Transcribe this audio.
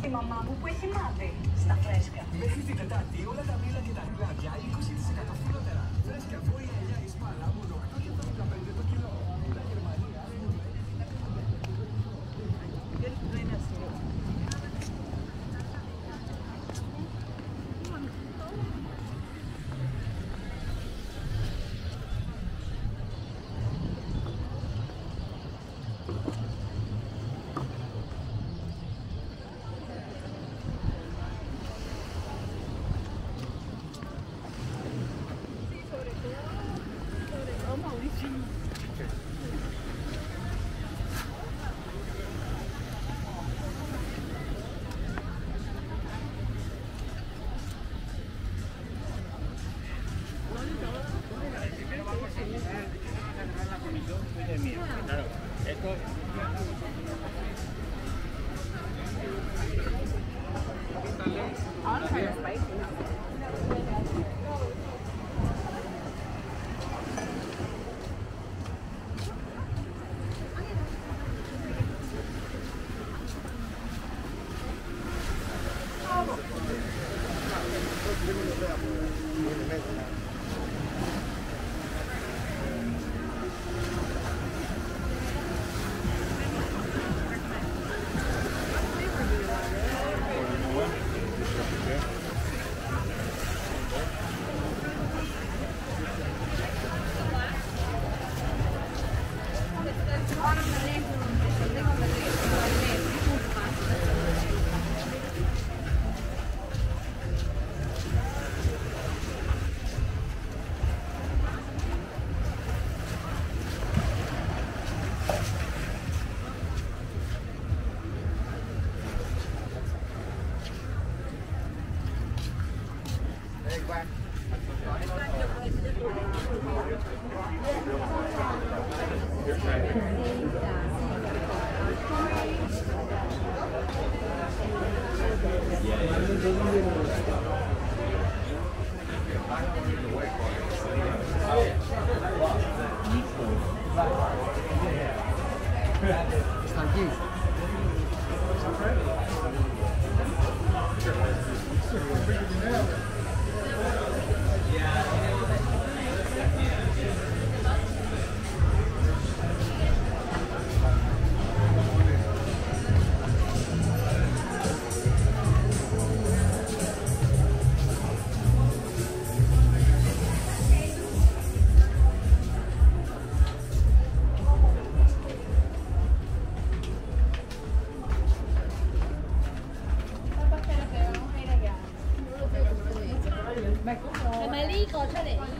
στη μαμά μου που έχει μάθει στα φρέσκα. Μέχρι την Τετάρτη όλα τα μήλα και τα κλάδια 20% φθηνότερα. Φρέσκα βόηα ελιά η σπάλα μόνο on 美丽，搞出来。